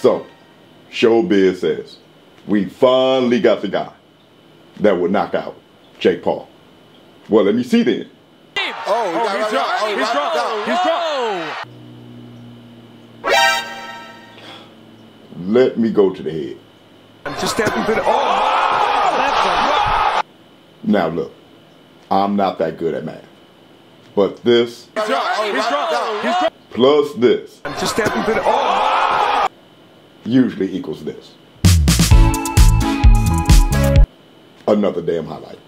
So, ShowBizz says, we finally got the guy that would knock out Jake Paul. Well, let me see then. Oh, Oh, right, he's right, dropped. right. Oh, He's right, dropped. right. He's dropped. Let me go to the head. Just stepping to the. Oh, left Now look, I'm not that good at math. But this He's dropped. Oh, He's dropped. right. He's dropped. plus this Just stepping to the. Oh, usually equals this. Another damn highlight.